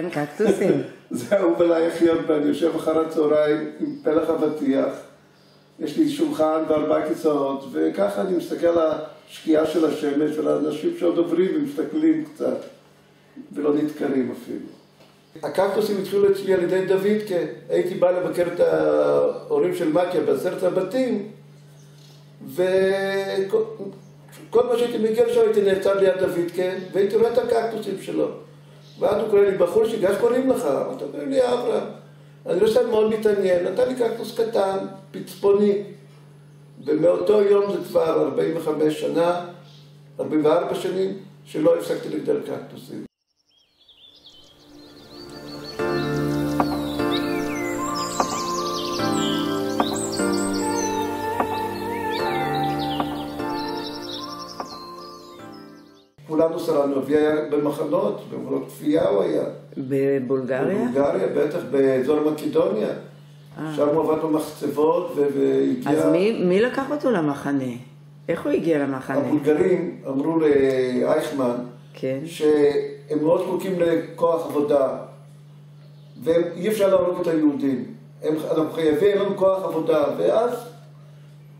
גן קקטוסים. זהו בה, אני יושב אחר הצהריים עם פלח אבטיח, יש לי שולחן וארבעה כיסאות, וככה אני מסתכל על השקיעה של השמש ועל האנשים שעוד עוברים ומסתכלים קצת, ולא נתקרים אפילו. הקקטוסים התחילו אצלי על ידי דוד, כי הייתי בא לבקר את ההורים של מקיה בעשרת הבתים, וכל מה שהייתי מגיע לשם הייתי נעצר ליד דוד, כן, והייתי רואה את הקקטוסים שלו. ואז הוא קורא לי, בחור איך קוראים לך? אתה אומר לי, אברהם. אני לא סתם מאוד מתעניין, נתן לי קקטוס קטן, פצפוני. ומאותו יום זה כבר 45 שנה, 44 שנים, שלא הפסקתי לגדל קקטוסים. כולנו שרדנו, אבי היה במחנות, במחנות כפייה הוא היה. בבולגריה? בבולגריה, בטח, באזור מקדוניה. אה. שם הוא עבד במחצבות והגיע... אז מי, מי לקח אותו למחנה? איך הוא הגיע למחנה? הבולגרים אמרו לאייכמן כן. שהם מאוד זקוקים לכוח עבודה ואי אפשר להרוג את היהודים. הם, אנחנו חייבים לנו כוח עבודה ואז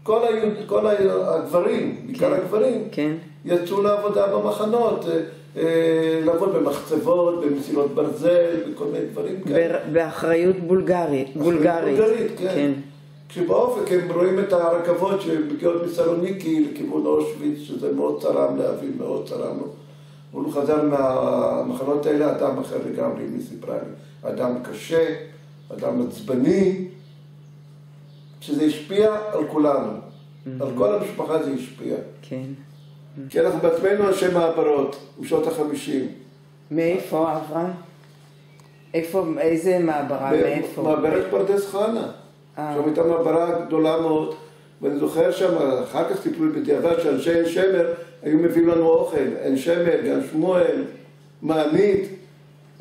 כל, היהוד, כל הגברים, בעיקר כן. הגברים, כן. יצאו לעבודה במחנות, אה, אה, לעבוד במחצבות, במסילות ברזל, בכל מיני דברים כאלה. באחריות בולגרית. בולגרית. בולגרית, כן. כשבאופק הם רואים את הרכבות שמגיעות מסלוניקי לכיוון אושוויץ, שזה מאוד צרם לאבי, מאוד צרם לו. הוא חזר מהמחנות האלה, אדם אחר לגמרי, מי סיפרה לי. אדם קשה, אדם עצבני, שזה השפיע על כולנו. על כל המשפחה זה השפיע. כן. כי אנחנו בעצמנו אנשי מעברות, משנות החמישים. מאיפה, אברהם? איפה, איזה מעברה, מאיפה? מעברת פרדס חנה. אה. שם הייתה מעברה גדולה מאוד, ואני זוכר שם, אחר כך סיפרו לי בדיעבד שאנשי עין שמר היו מביאים לנו אוכל, עין שמר, גן שמואל, מענית,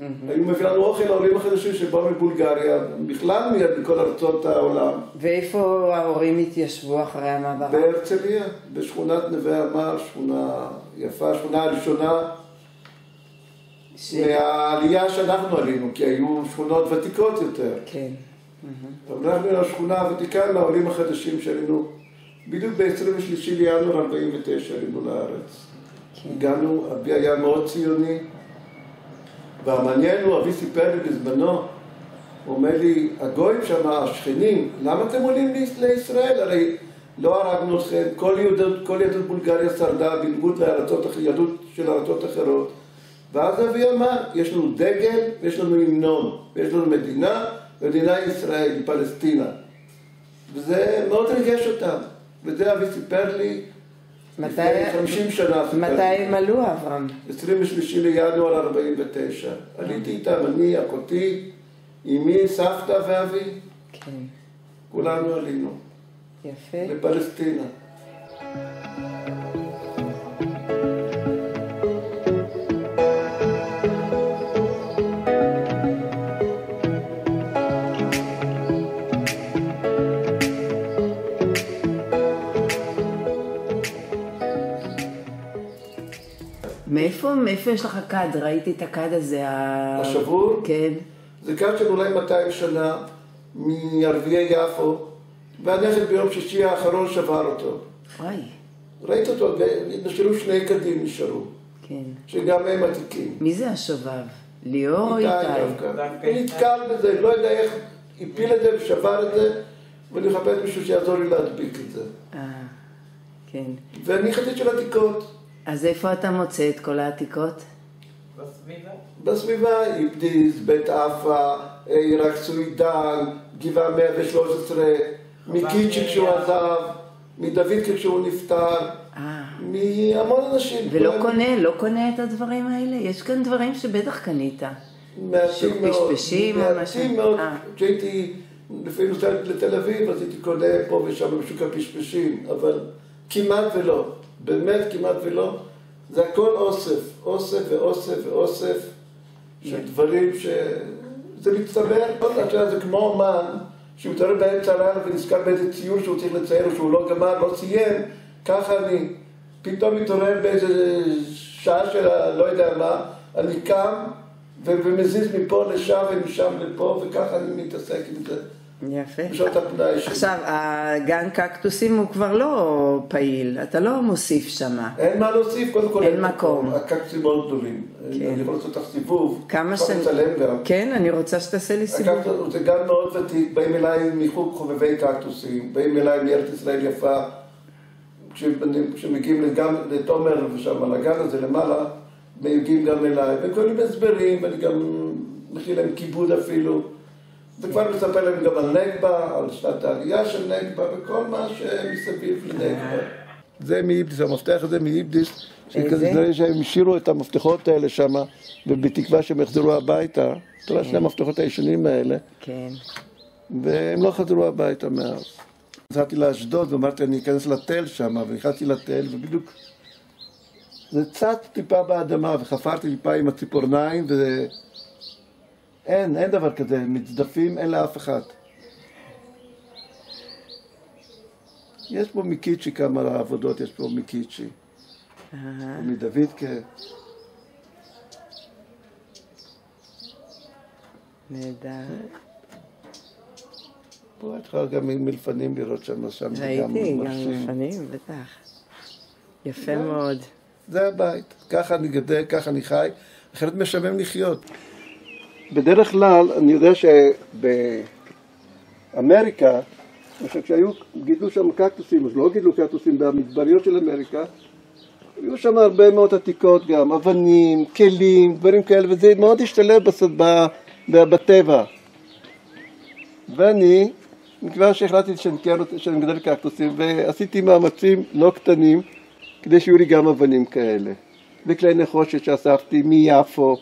היו מביאים לנו אוכל לעולים החדשים שבאו מבולגריה, בכלל מיד מכל ארצות העולם, ואיפה ההורים התיישבו אחרי המעברה? בהרצליה, בשכונת נווה עמר, שכונה יפה, השכונה הראשונה ש... מהעלייה שאנחנו עלינו, כי היו שכונות ותיקות יותר. כן. אבל אנחנו השכונה הוותיקה לעולים החדשים שעלינו בדיוק ב-23 לינואר 49 עלינו לארץ. הגענו, אבי היה מאוד ציוני, והמעניין הוא, אבי סיפר לי בזמנו, הוא אומר לי, הגויים שם, השכנים, למה אתם עולים ליש- לישראל? הרי לא הרגנו אתכם, כל יהדות, כל יהדות בולגריה שרדה בניגוד לארצות, אח- יהדות של ארצות אחרות. ואז אבי אמר, יש לנו דגל ויש לנו המנון, ויש לנו מדינה, מדינה ישראל, פלסטינה. וזה מאוד ריגש אותם. וזה אבי סיפר לי מתי- לפני 50 שנה. מתי הם עלו, אברהם? 23 לינואר 49. עליתי איתם, אני, אחותי, אמי, סבתא ואבי, כן. כולנו עלינו יפה. לפלסטינה. מאיפה, מאיפה יש לך כד? ראיתי את הכד הזה. השבור? כן. זה קו של אולי 200 שנה מערביי יפו, והנכד ביום שישי האחרון שבר אותו. וואי. ראית אותו, נשארו שני קדים נשארו, כן. שגם הם עתיקים. מי זה השובב? ליאור או איתי איתי? דווקא. הוא. נתקל בזה, לא יודע איך, הפיל את זה ושבר את זה, ואני מחפש מישהו שיעזור לי להדביק את זה. אה, כן. ואני חצי של עתיקות. אז איפה אתה מוצא את כל העתיקות? בסביבה. בסביבה, איבדיס, בית עפה, עיראק סוידן, גבעה 113, מקיצ'י כשהוא עזב, מדוד כשהוא נפטר, אה. מהמון אנשים. ולא כולם קונה, לא קונה את הדברים האלה? יש כאן דברים שבטח קנית. מעטים מאוד, פשפשים או מעטים משהו? מאוד. אה. כשהייתי לפעמים נוסע לתל אביב, אז הייתי קונה פה ושם בשוק הפשפשים, אבל כמעט ולא, באמת כמעט ולא. זה הכל אוסף, אוסף ואוסף ואוסף של דברים ש... זה מצטבר. אתה יודע, זה כמו אומן שהוא מתעורר באמצע הלילה ונזכר באיזה ציור שהוא צריך לצייר או שהוא לא גמר, לא סיים, ככה אני. פתאום מתעורר באיזה שעה של לא יודע מה, אני קם ומזיז מפה לשם ומשם לפה, וככה אני מתעסק עם זה. יפה. בשעות הפנאי שלי. עכשיו, הגן קקטוסים הוא כבר לא פעיל, אתה לא מוסיף שמה. אין מה להוסיף, קודם כל אין מקום. הקקטוסים מאוד גדולים. כן. אני יכול לעשות לך סיבוב. כמה יכול שנים? לצלם גם. כן, אני רוצה שתעשה לי סיבוב. הקקטוס זה גן מאוד ותיק, באים אליי מחוג חובבי קקטוסים, באים אליי מארץ ישראל יפה, כשמ- כשמגיעים גם לתומר ושם לגן הזה למעלה, מגיעים גם אליי, וקוראים הסברים, ואני גם מכין להם כיבוד אפילו, וכבר מספר להם גם על נגבה, על שנת העלייה של נגבה, וכל מה שמסביב לנגבה. זה מאיבדיס, המפתח הזה מאיבדיס, שכנראה שהם השאירו את המפתחות האלה שם, ובתקווה שהם יחזרו הביתה. אתה רואה שני המפתחות הישנים האלה, כן. והם לא חזרו הביתה מאז. נסעתי לאשדוד ואמרתי, אני אכנס לתל שם, ונכנסתי לתל, ובדיוק זה צץ טיפה באדמה, וחפרתי טיפה עם הציפורניים, וזה... אין, אין דבר כזה, מצדפים אין לאף אחד. יש פה מקיצ'י כמה עבודות, יש פה מקיצ'י. אהה. מדוידקה. נהדר. פה את יכולה גם מלפנים לראות שם, שם זה גם ראיתי, גם מרשים. לפנים, בטח. יפה מאוד. זה הבית. ככה אני גדל, ככה אני חי, אחרת משעמם לחיות. בדרך כלל, אני יודע שבאמריקה, כשהיו, גידלו שם קקטוסים, אז לא גידלו קקטוסים במדבריות של אמריקה, היו שם הרבה מאוד עתיקות גם, אבנים, כלים, דברים כאלה, וזה מאוד השתלב בס- ב- ב- בטבע. ואני, מכיוון שהחלטתי שאני, כן שאני מגדל קקטוסים, ועשיתי מאמצים לא קטנים כדי שיהיו לי גם אבנים כאלה. וכלי נחושת שאספתי מיפו,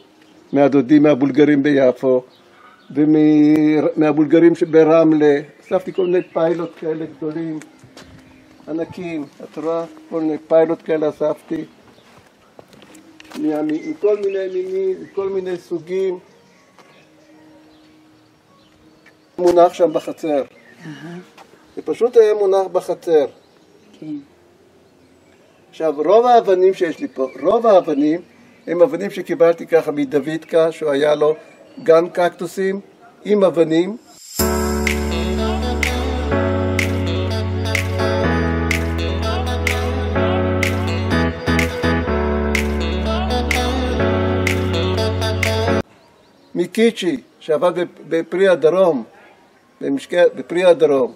מהדודים מהבולגרים ביפו, ומהבולגרים ברמלה. אספתי כל מיני פיילוט כאלה גדולים, ענקים, את רואה? כל מיני פיילוט כאלה אספתי. מכל מיני מינים, מכל מיני סוגים. מונח שם בחצר. זה פשוט היה מונח בחצר. כן. עכשיו, רוב האבנים שיש לי פה, רוב האבנים הם אבנים שקיבלתי ככה מדוידקה, שהוא היה לו גן קקטוסים עם אבנים. מקיצ'י, שעבד בפ- בפרי הדרום, במשקי, בפרי הדרום,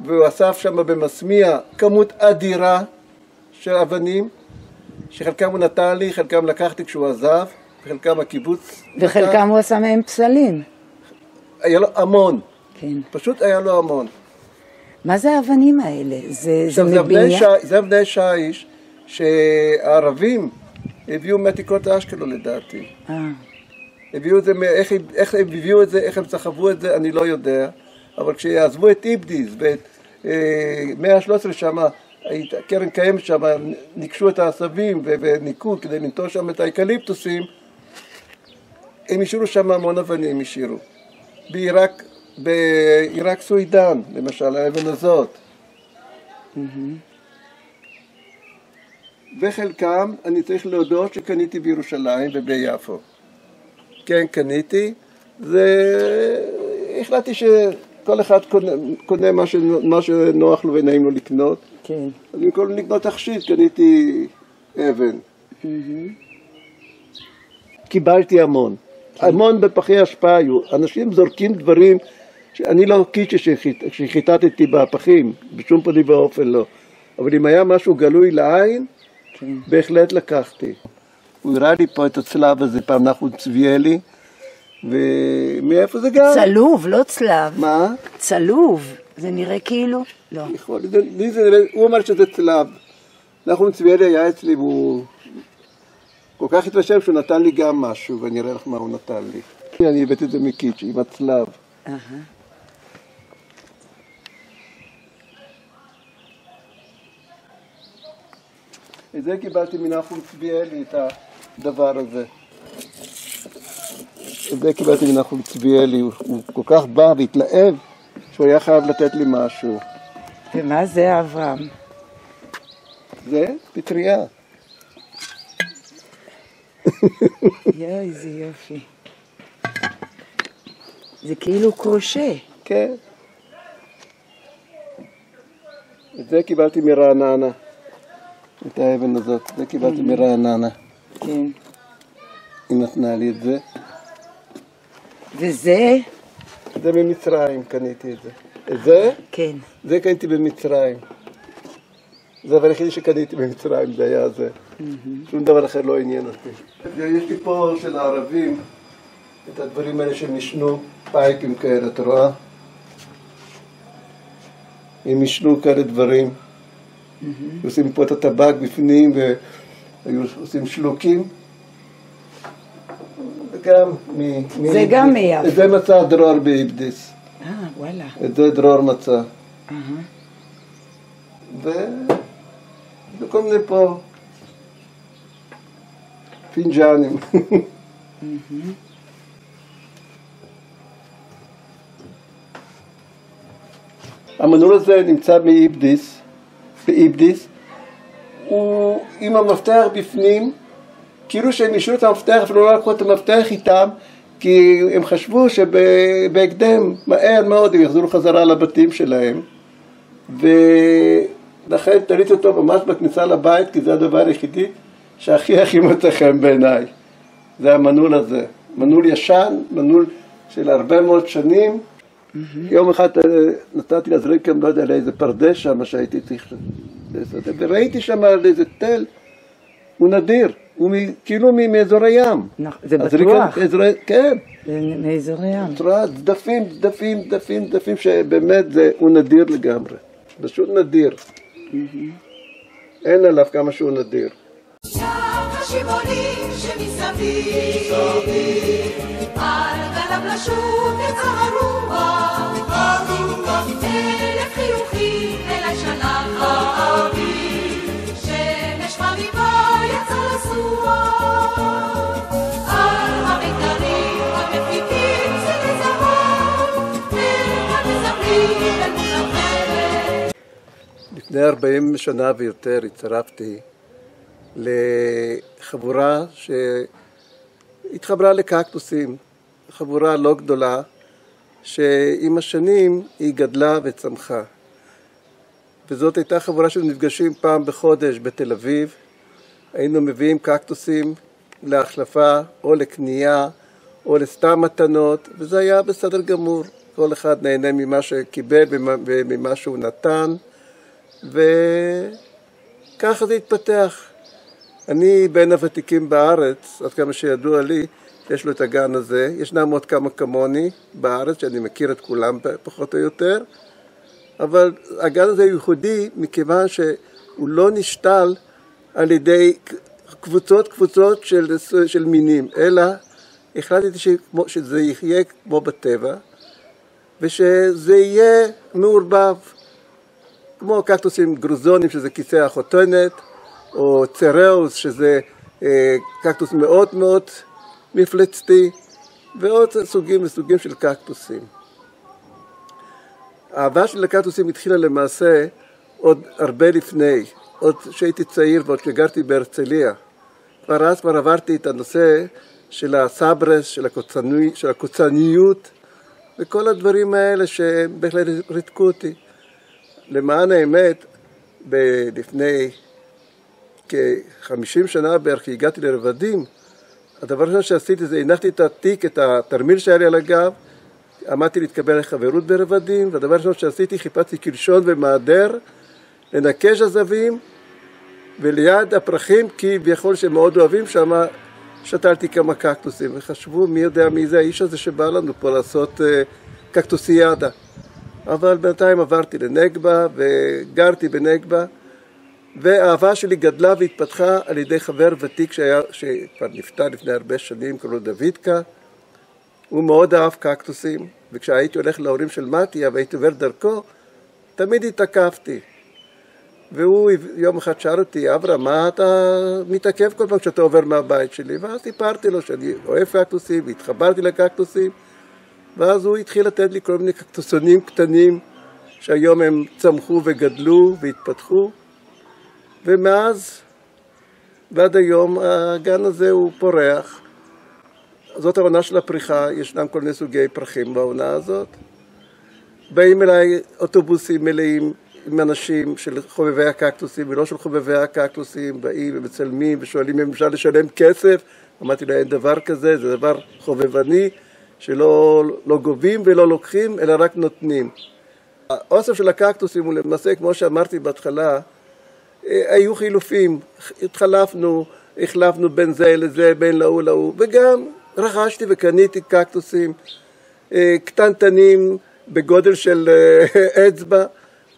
והוא אסף שם במסמיע כמות אדירה של אבנים, שחלקם הוא נתן לי, חלקם לקחתי כשהוא עזב, וחלקם הקיבוץ. נתן. וחלקם הוא עשה מהם פסלים. היה לו המון, כן. פשוט היה לו המון. מה זה האבנים האלה? זה, זה עכשיו, זה אבני מבניין? זה אבני שיש שהערבים הביאו מעתיקות אשקלון לדעתי. אה, הביאו את זה, איך, איך הם הביאו את זה, איך הם סחבו את זה, אני לא יודע. אבל כשיעזבו את איבדיס ואת אה, מאה ה-13 שם, היית- קרן קיימת שם, ניגשו את העשבים וניקו כדי לנטוש שם את האקליפטוסים, הם השאירו שם המון אבנים, השאירו. בעיראק, בעיראק סוידן, למשל, האבן הזאת. וחלקם, אני צריך להודות שקניתי בירושלים וביפו. כן, קניתי. זה... החלטתי שכל אחד קונה, קונה מה, ש... מה שנוח לו ונעים לו לקנות. כן. אז במקום לקנות תכשיט, קניתי אבן. קיבלתי המון. המון בפחי אשפה היו. אנשים זורקים דברים שאני לא קיצ'י שחיט- שחיטטתי בפחים, בשום פנים ואופן לא. אבל אם היה משהו גלוי לעין, כן. בהחלט לקחתי. הוא הראה לי פה את הצלב הזה, פעם נחום צביאלי, ומאיפה זה גם? צלוב, לא צלב. מה? צלוב. זה נראה כאילו... לא. יכול, זה- לי זה, הוא אמר שזה צלב. נחום צביאלי היה אצלי והוא כל כך התרשם שהוא נתן לי גם משהו, ואני אראה לך מה הוא נתן לי. אני הבאתי את זה מקיץ' עם הצלב. את זה קיבלתי מנחום צביאלי, את הדבר הזה. את זה קיבלתי מנחום צביאלי, הוא כל כך בא והתלהב שהוא היה חייב לתת לי משהו. ומה זה אברהם? זה פטריה. יואי, איזה יופי. זה כאילו קרושה. כן. את זה קיבלתי מרעננה. את האבן הזאת, זה קיבלתי מרעננה. כן. היא נתנה לי את זה. וזה? זה ממצרים קניתי את זה. את זה? כן. זה קניתי במצרים. זה הדבר היחידי שקניתי במצרים, זה היה זה. שום דבר אחר לא עניין אותי. יש לי פה של הערבים את הדברים האלה שהם עישנו, פייפים כאלה, את רואה? הם עישנו כאלה דברים. עושים פה את הטבק בפנים והיו עושים שלוקים. וגם מ... זה מ- גם מיפו. את זה מצא דרור באיבדיס. אה, וואלה. את זה דרור מצא. ו... וכל מיני פה פינג'אנים. המנעול הזה נמצא באיבדיס, באיבדיס, הוא עם המפתח בפנים, כאילו שהם השאירו את המפתח אפילו לא לקחו את המפתח איתם, כי הם חשבו שבהקדם, מהר מאוד, הם יחזרו חזרה לבתים שלהם. ולכן תליתי אותו ממש בכניסה לבית, כי זה הדבר היחידי שהכי הכי מוצא חן בעיניי. זה המנעול הזה. מנעול ישן, מנעול של הרבה מאוד שנים. יום אחד אה, נתתי להזריק, לא יודע, לאיזה פרדס שם שהייתי צריך לעשות, וראיתי שם איזה תל, הוא נדיר, הוא כאילו מ- מאזור הים. נכ- זה בטוח. אזורי- כן. זה מאזור הים. את רואה דפים, דפים, דפים, דפים, שבאמת זה, הוא נדיר לגמרי. פשוט נדיר. אין עליו כמה שהוא נדיר. שם השיבולים שמסביב, על גליו אלף חיוכים אליי שלח האביב, שמש חביבה לפני 40 שנה ויותר הצטרפתי לחבורה שהתחברה לקקטוסים, חבורה לא גדולה, שעם השנים היא גדלה וצמחה. וזאת הייתה חבורה של נפגשים פעם בחודש בתל אביב. היינו מביאים קקטוסים להחלפה או לקנייה או לסתם מתנות, וזה היה בסדר גמור. כל אחד נהנה ממה שקיבל וממה- שהוא נתן, וככה זה התפתח. אני בין הוותיקים בארץ, עד כמה שידוע לי, יש לו את הגן הזה. ישנם עוד כמה כמוני בארץ, שאני מכיר את כולם פחות או יותר, אבל הגן הזה ייחודי מכיוון שהוא לא נשתל על ידי קבוצות קבוצות של, של מינים, אלא החלטתי שכמו, שזה יהיה כמו בטבע, ושזה יהיה מעורבב, כמו קקטוסים גרוזונים, שזה כיסא החותנת, או צראוס, שזה אה, קקטוס מאוד מאוד מפלצתי, ועוד סוגים וסוגים של קקטוסים. האהבה שלי לקקטוסים התחילה למעשה עוד הרבה לפני, עוד כשהייתי צעיר ועוד כשגרתי בהרצליה. כבר אז כבר עברתי את הנושא של הסברס, של, הקוצני, של הקוצניות, וכל הדברים האלה שבהחלט ריתקו אותי. למען האמת, ב- לפני כ-50 שנה בערך, הגעתי לרבדים, הדבר הראשון שעשיתי זה הנחתי את התיק, את התרמיל שהיה לי על הגב, עמדתי להתקבל לחברות ברבדים, והדבר הראשון שעשיתי, חיפשתי קלשון ומעדר, לנקש עזבים, וליד הפרחים, כביכול שהם מאוד אוהבים שם, שתלתי כמה קקטוסים, וחשבו מי יודע מי זה האיש הזה שבא לנו פה לעשות אה, קקטוסיאדה. אבל בינתיים עברתי לנגבה וגרתי בנגבה, והאהבה שלי גדלה והתפתחה על ידי חבר ותיק שהיה, שכבר נפטר לפני הרבה שנים, קראו לו דוידקה. הוא מאוד אהב קקטוסים, וכשהייתי הולך להורים של מתיה והייתי עובר דרכו, תמיד התעכבתי. והוא יום אחד שאל אותי, אברהם, מה אתה מתעכב כל פעם כשאתה עובר מהבית שלי? ואז סיפרתי לו שאני אוהב קקטוסים, והתחברתי לקקטוסים, ואז הוא התחיל לתת לי כל מיני קקטוסונים קטנים, שהיום הם צמחו וגדלו והתפתחו, ומאז ועד היום הגן הזה הוא פורח. זאת העונה של הפריחה, ישנם כל מיני סוגי פרחים בעונה הזאת. באים אליי אוטובוסים מלאים עם אנשים של חובבי הקקטוסים ולא של חובבי הקקטוסים, באים ומצלמים ושואלים אם אפשר לשלם כסף. אמרתי להם, אין דבר כזה, זה דבר חובבני שלא לא גובים ולא לוקחים, אלא רק נותנים. האוסף של הקקטוסים הוא למעשה, כמו שאמרתי בהתחלה, אה, היו חילופים, התחלפנו, החלפנו בין זה לזה, בין להוא להוא, וגם רכשתי וקניתי קקטוסים אה, קטנטנים בגודל של אה, אצבע,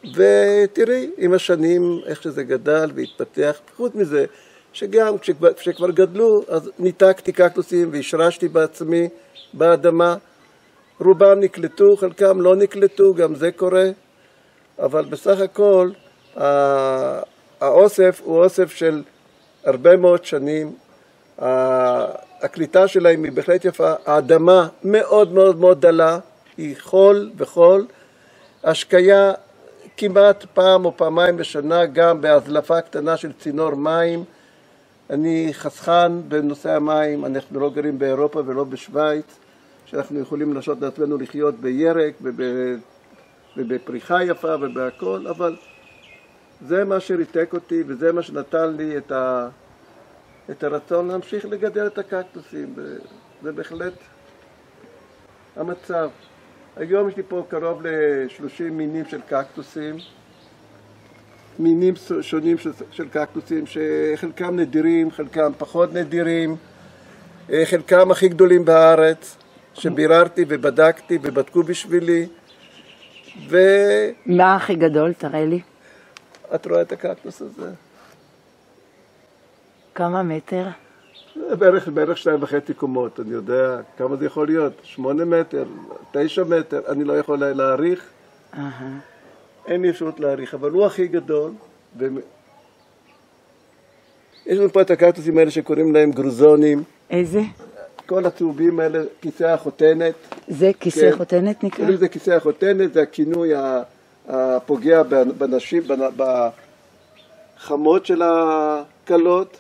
ותראי עם השנים איך שזה גדל והתפתח. חוץ מזה, שגם כשכבר, כשכבר גדלו, אז ניתקתי קקטוסים והשרשתי בעצמי באדמה. רובם נקלטו, חלקם לא נקלטו, גם זה קורה, אבל בסך הכל האוסף הוא אוסף של הרבה מאוד שנים. הקליטה שלהם היא בהחלט יפה, האדמה מאוד מאוד מאוד דלה, היא חול וחול, השקיה כמעט פעם או פעמיים בשנה גם בהזלפה קטנה של צינור מים. אני חסכן בנושא המים, אנחנו לא גרים באירופה ולא בשוויץ, שאנחנו יכולים להרשות לעצמנו לחיות בירק וב... ובפריחה יפה ובהכל, אבל זה מה שריתק אותי וזה מה שנתן לי את, ה... את הרצון להמשיך לגדל את הקקטוסים, וזה בהחלט המצב. היום יש לי פה קרוב ל-30 מינים של קקטוסים, מינים שונים של, של קקטוסים, שחלקם נדירים, חלקם פחות נדירים, אה, חלקם הכי גדולים בארץ, שביררתי ובדקתי ובדקו בשבילי, ואת מה הכי גדול? תראה לי. רואה את הקקטוס הזה? כמה מטר? זה בערך, בערך שתיים וחצי קומות, אני יודע כמה זה יכול להיות, שמונה מטר, תשע מטר, אני לא יכול להעריך. אין לי אפשרות להעריך, אבל הוא הכי גדול. ו... יש לנו פה את הקקטוסים האלה שקוראים להם גרוזונים, איזה? כל הצהובים האלה, כיסא החותנת. זה כיסא כן. חותנת נקרא? קוראים לזה כיסא החותנת, זה הכינוי הפוגע בנשים, בנ- בחמות של הכלות.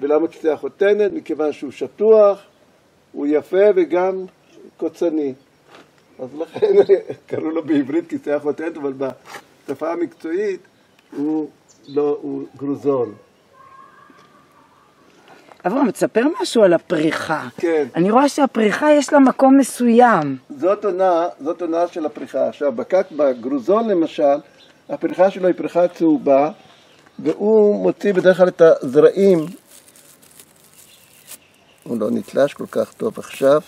ולמה כיסא החותנת? מכיוון שהוא שטוח, הוא יפה וגם קוצני. אז לכן קראו לו בעברית כיסא החותנת, אבל בשפה המקצועית הוא, לא, הוא גרוזון. אברהם, תספר משהו על הפריחה. כן. אני רואה שהפריחה יש לה מקום מסוים. זאת עונה, זאת עונה של הפריחה. עכשיו, בקק, בגרוזון למשל, הפריחה שלו היא פריחה צהובה, והוא מוציא בדרך כלל את הזרעים. הוא לא נתלש כל כך טוב עכשיו.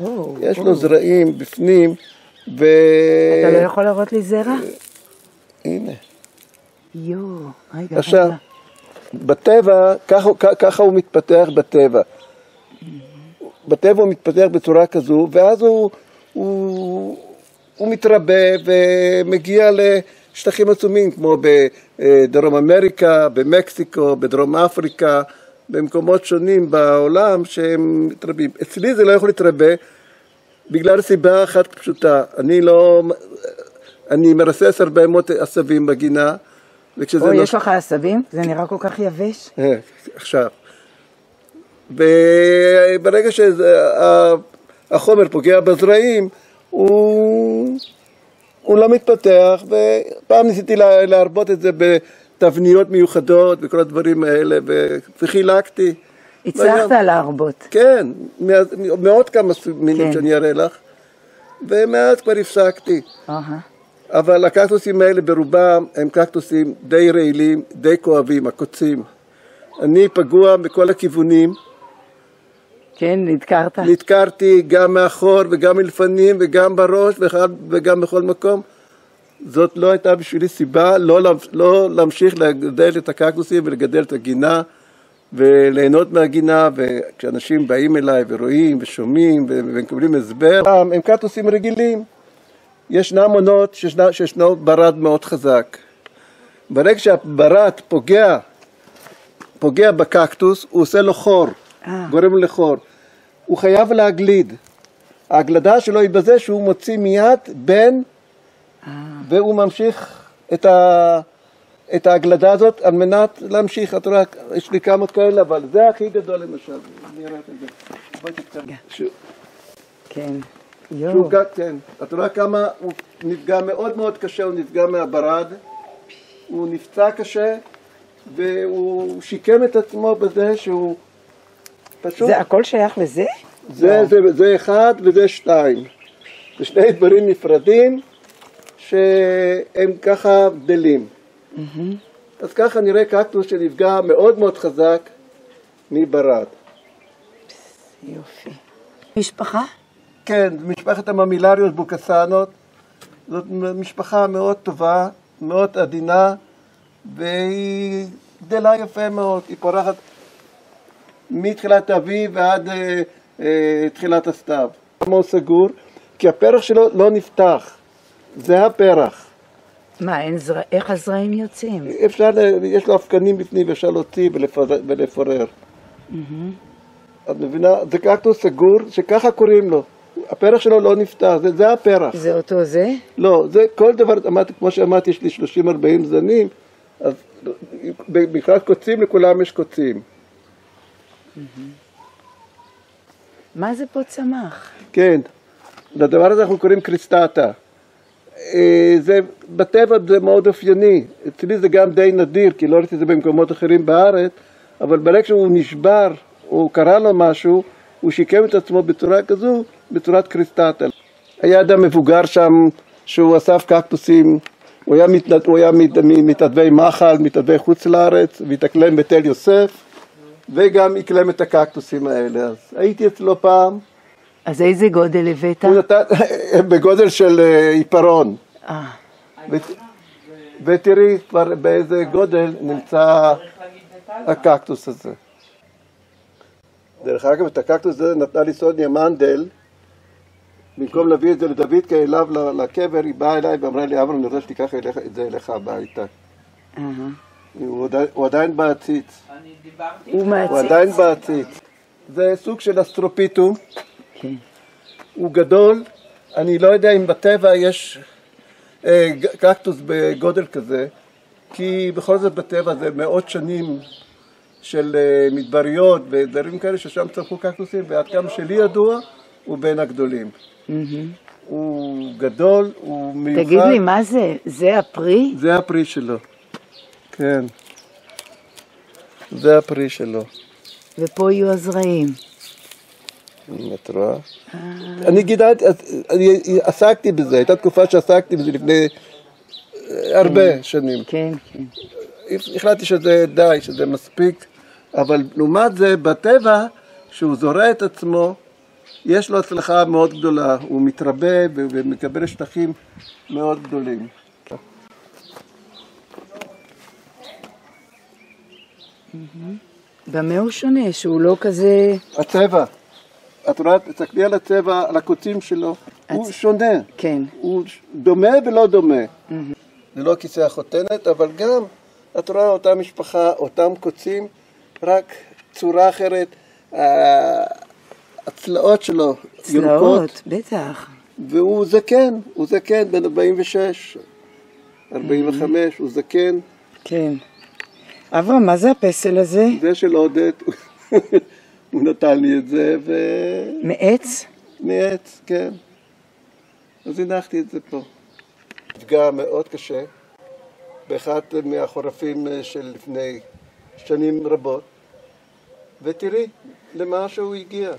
או, יש לו זרעים בפנים, ו... אתה לא יכול להראות לי זרע? הנה. יואו, רגע, עכשיו, רגע. בטבע, ככה, ככה הוא מתפתח בטבע. בטבע הוא מתפתח בצורה כזו, ואז הוא, הוא, הוא מתרבה ומגיע לשטחים עצומים, כמו בדרום אמריקה, במקסיקו, בדרום אפריקה, במקומות שונים בעולם שהם מתרבים. אצלי זה לא יכול להתרבה בגלל סיבה אחת פשוטה, אני לא... אני מרסס הרבה מאוד עשבים בגינה, וכשזה או, נוש- יש לך עשבים? זה נראה כל כך יבש. אה, עכשיו. וברגע שהחומר פוגע בזרעים, הוא, הוא לא מתפתח, ופעם ניסיתי לה- להרבות את זה בתבניות מיוחדות וכל הדברים האלה, ו- וחילקתי. הצלחת והיום- להרבות. כן, מעוד כמה מינים כן. שאני אראה לך, ומאז כבר הפסקתי. אהה. אבל הקקטוסים האלה ברובם הם קקטוסים די רעילים, די כואבים, הקוצים. אני פגוע מכל הכיוונים, כן, נדקרת. נדקרתי גם מאחור וגם מלפנים וגם בראש וגם בכל מקום. זאת לא הייתה בשבילי סיבה לא, לא להמשיך לגדל את הקקטוסים ולגדל את הגינה וליהנות מהגינה, וכשאנשים באים אליי ורואים ושומעים ומקבלים הסבר, הם קקטוסים רגילים. ישנם עונות שישנה, שישנו ברד מאוד חזק. ברגע שהברד פוגע, פוגע בקקטוס, הוא עושה לו חור, אה. גורם לו לחור. הוא חייב להגליד. ההגלדה שלו היא בזה שהוא מוציא מיד בן, והוא ממשיך את, ה, את ההגלדה הזאת על מנת להמשיך. את רואה, יש לי כמה כאלה, אבל זה הכי גדול למשל. אני אראה את זה. בואי תתקרב. כן. יואו. גם, כן. את רואה כמה הוא נפגע מאוד מאוד קשה, הוא נפגע מהברד. הוא נפצע קשה, והוא שיקם את עצמו בזה שהוא פשוט... זה הכל שייך לזה? זה, זה, זה אחד וזה שתיים. זה שני דברים נפרדים שהם ככה גדלים. אז ככה נראה קקטוס שנפגע מאוד מאוד חזק מברד. יופי. משפחה? כן, משפחת הממילריות בוקסנות, זאת משפחה מאוד טובה, מאוד עדינה, והיא גדלה יפה מאוד, היא פורחת מתחילת האביב ועד אה, אה, תחילת הסתיו. מאוד סגור, כי הפרח שלו לא נפתח, זה הפרח. מה, אין זרע... איך הזרעים יוצאים? אפשר, ל- יש לו אבקנים בפנים ואפשר להוציא ולפורר. ולפורר. את מבינה? זה קקטוס סגור, שככה קוראים לו. הפרח שלו לא נפתח, זה, זה הפרח. זה אותו זה? לא, זה כל דבר, אמרתי, כמו שאמרתי, יש לי 30-40 זנים, אז במכרז קוצים לכולם יש קוצים. מה זה פה צמח? כן, לדבר הזה אנחנו קוראים קריסטטה. אה, זה, בטבע זה מאוד אופייני, אצלי זה גם די נדיר, כי לא ראיתי את זה במקומות אחרים בארץ, אבל ברגע שהוא נשבר, או קרה לו משהו, הוא שיקם את עצמו בצורה כזו, בצורת קריסטטה. היה אדם מבוגר שם, שהוא אסף קקטוסים, הוא היה, מתנד... הוא היה מת... מתנדבי מחל, מתנדבי חוץ לארץ, והתאקלם בתל יוסף, וגם אקלם את הקקטוסים האלה. אז הייתי אצלו פעם, אז איזה גודל הבאת? הוא נתן, בגודל של אה, עיפרון. אה, ות, ותראי כבר באיזה גודל נמצא הקקטוס הזה. דרך אגב, את הקקטוס הזה נתנה לי סוניה מנדל, במקום להביא את זה לדוד כאליו לקבר, היא באה אליי ואמרה לי, אברהם, אני רוצה שתיקח את זה אליך הביתה. אהה. הוא עדיין- בעציץ, הוא? עדיין בעציץ. זה סוג של אסטרופיטום, כן. הוא גדול, אני לא יודע אם בטבע יש אה, קקטוס בגודל כזה, כי בכל זאת בטבע זה מאות שנים של אה, מדבריות ודברים כאלה ששם צמחו קקטוסים, ועד כמה שלי ידוע, הוא בין הגדולים. הוא גדול, הוא מיוחד. תגיד לי, מה זה? זה הפרי? זה הפרי שלו. כן. זה הפרי שלו. ופה יהיו הזרעים. את רואה? אני גידלתי, אני עסקתי בזה, הייתה תקופה שעסקתי בזה לפני אה, הרבה שנים. כן, כן. החלטתי שזה די, שזה מספיק, אבל לעומת זה, בטבע, כשהוא זורע את עצמו, יש לו הצלחה מאוד גדולה, הוא מתרבה ומקבל שטחים מאוד גדולים. במה הוא שונה? שהוא לא כזה... הצבע, את רואה, תסתכלי על הצבע, על הקוצים שלו, הוא שונה. כן. הוא דומה ולא דומה. זה לא כיסא החותנת, אבל גם, את רואה אותה משפחה, אותם קוצים, רק צורה אחרת. ה- הצלעות שלו ירוקות, צלעות, בטח. והוא זקן, הוא זקן, בן 46, 45, הוא זקן. כן. אברהם, מה זה הפסל הזה? זה של עודד, הוא נתן לי את זה, ו... מעץ? מעץ, כן. אז הנחתי את זה פה. נפגע מאוד קשה באחד מהחורפים אה, של לפני שנים רבות, ותראי למה שהוא הגיע.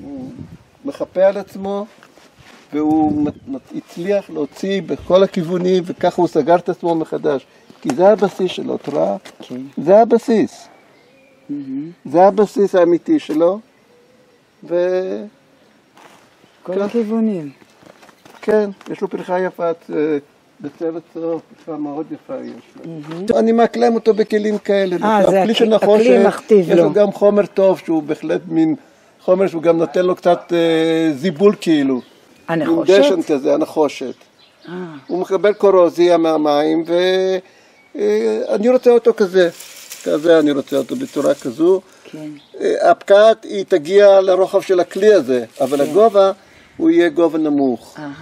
הוא מחפה על עצמו, והוא הצליח להוציא בכל הכיוונים, וככה הוא סגר את עצמו מחדש. כי זה הבסיס שלו, את רואה? כן. זה הבסיס. זה הבסיס האמיתי שלו, וכן, כל הכיוונים. יש לו פריחה יפה אה, בצבע צהוב, פריחה מאוד יפה יש לו. אני מאקלם אותו בכלים כאלה. אה, זה הכלי הכ- של הכלי נחושת, מכתיב יש לו. לו גם חומר טוב, שהוא בהחלט מין חומר שהוא גם נותן לו קצת אה, זיבול כאילו. הנחושת? דשן כזה, הנחושת. אה, הוא מקבל קורוזיה מהמים, ואני רוצה אותו כזה. כזה אני רוצה אותו בצורה כזו. כן. אה, הפקעת היא תגיע לרוחב של הכלי הזה, אבל הגובה הוא יהיה גובה נמוך. אהה.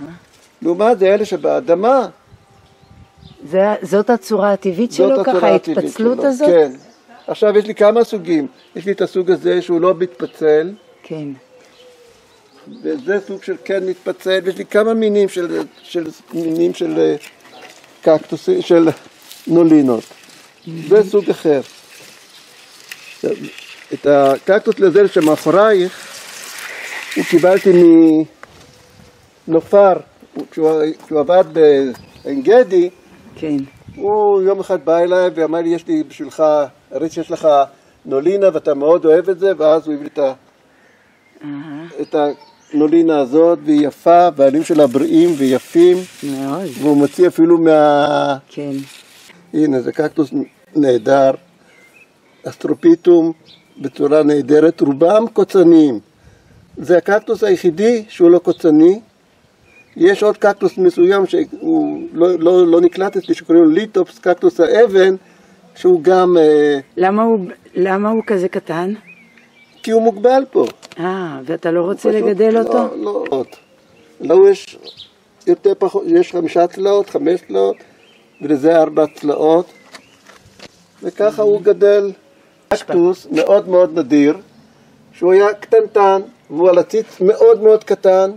לעומת זה, אלה שבאדמה, זה, זאת הצורה הטבעית שלו, ככה ההתפצלות הזאת? כן. עכשיו יש לי כמה סוגים. יש לי את הסוג הזה שהוא לא מתפצל, כן. וזה סוג של כן מתפצל, ויש לי כמה מינים של, של, מינים של אה, קקטוסים, של נולינות. זה סוג אחר. את הקקטוס לזל שמאחורייך, הוא קיבלתי מנופר, כשהוא, כשהוא עבד בעין גדי, כן. הוא יום אחד בא אליי ואמר לי, יש לי בשבילך, הראיתי שיש לך נולינה ואתה מאוד אוהב את זה, ואז הוא הביא את, ה, אהה, את הנולינה הזאת, והיא יפה, והעלים שלה בריאים ויפים, מאוד. והוא מוציא אפילו מה... כן. הנה, זה קקטוס נהדר, אסטרופיטום בצורה נהדרת, רובם קוצניים. זה הקקטוס היחידי שהוא לא קוצני. יש עוד קקטוס מסוים שהוא לא, לא, לא נקלט אצלי, שקוראים לו ליטופס, קקטוס האבן, שהוא גם, אה, למה הוא, למה הוא כזה קטן? כי הוא מוגבל פה. אה, ואתה לא רוצה לגדל לא- אותו? לא, לא. לו יש יותר פחות, יש חמישה צלעות, חמש צלעות, ולזה ארבע צלעות, וככה הוא גדל. קקטוס מאוד מאוד נדיר, שהוא היה קטנטן, והוא על עציץ מאוד מאוד קטן,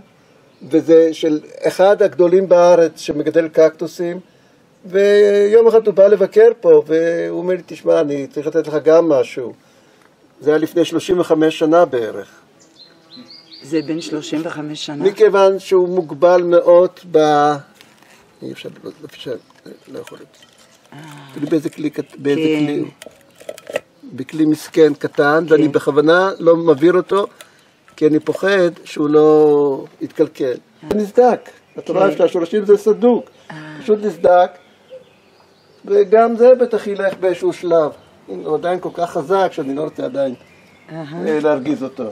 וזה של אחד הגדולים בארץ שמגדל קקטוסים, ויום אחד הוא בא לבקר פה, והוא אומר לי, תשמע, אני צריך לתת לך גם משהו. זה היה לפני 35 שנה בערך. זה בן 35 שנה? מכיוון שהוא מוגבל מאוד ב... אי אפשר, לא אפשר, לא יכול להיות. תראי באיזה כלי, באיזה כן. כלי. בכלי מסכן קטן, ואני כן. בכוונה לא מבהיר אותו, כי אני פוחד שהוא לא יתקלקל. זה נסדק. את רואה כן. שהשורשים זה סדוק. פשוט נסדק, וגם זה בטח ילך באיזשהו שלב. הוא עדיין כל כך חזק, שאני לא רוצה עדיין. אה, להרגיז אותו.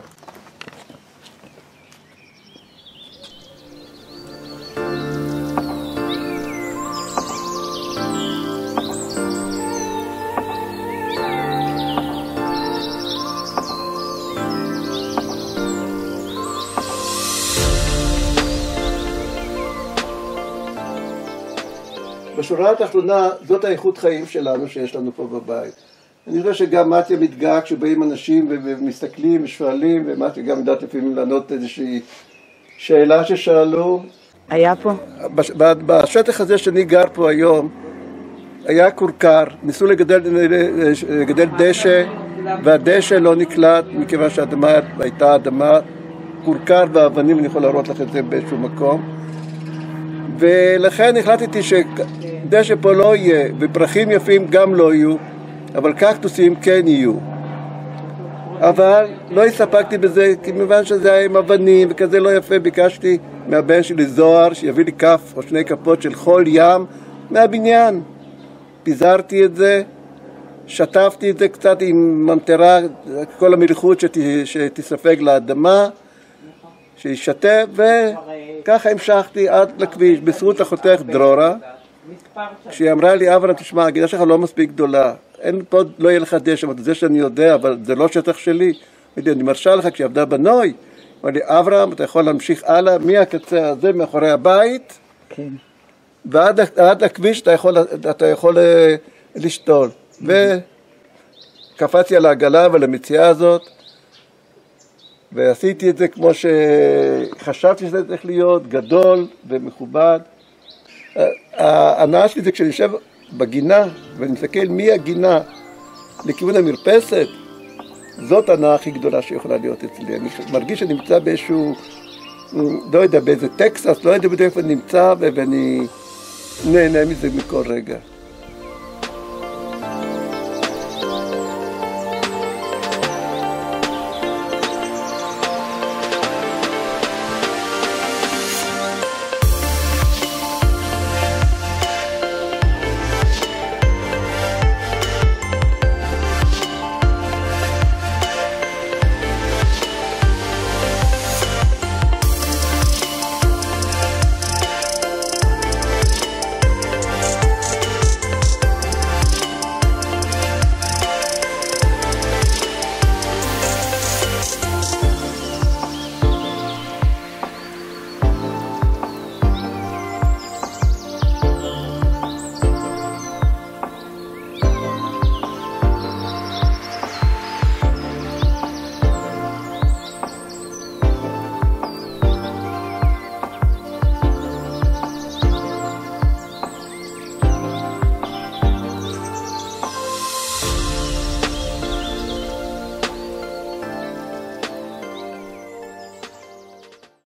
בשורה התחתונה, זאת האיכות חיים שלנו שיש לנו פה בבית. אני חושב שגם מתיה מתגאה כשבאים אנשים ומסתכלים ושואלים, ומתיה גם יודעת לפעמים לענות איזושהי שאלה ששאלו. היה פה? בש- בשטח הזה שאני גר פה היום, היה כורכר, ניסו לגדל, לגדל דשא, והדשא לא נקלט מכיוון שהאדמה הייתה אדמה כורכר ואבנים, אני יכול להראות לך את זה באיזשהו מקום. ולכן החלטתי שדשא פה לא יהיה, ופרחים יפים גם לא יהיו, אבל קקטוסים כן יהיו. אבל לא הסתפקתי בזה, כיוון שזה היה עם אבנים וכזה לא יפה, ביקשתי מהבן שלי זוהר שיביא לי כף או שני כפות של חול ים מהבניין. פיזרתי את זה, שטפתי את זה קצת עם ממטרה, כל המלחות שת, שתספג לאדמה, שישתף, וככה המשכתי עד לכביש, בזכות אחותך דרורה, כשהיא אמרה לי, אברהם, תשמע, הגינה שלך לא מספיק גדולה, אין פה, לא יהיה לך דשא, אמרתי, זה שאני יודע, אבל זה לא שטח שלי. אמרתי, אני מרשה לך, כשהיא עבדה בנוי, אמר לי, אברהם, אתה יכול להמשיך הלאה, מהקצה הזה, מאחורי הבית, כן. ועד עד לכביש אתה יכול, אתה יכול אה, לשתול. וקפצתי על העגלה ועל המציאה הזאת, ועשיתי את זה כמו שחשבתי שזה צריך להיות, גדול ומכובד. ההנאה שלי זה כשאני יושב בגינה ואני מסתכל מהגינה לכיוון המרפסת, זאת ההנאה הכי גדולה שיכולה להיות אצלי. אני מרגיש שאני נמצא באיזשהו, לא יודע, באיזה טקסס, לא יודע בדיוק איפה אני נמצא, ואני נהנה מזה מכל רגע.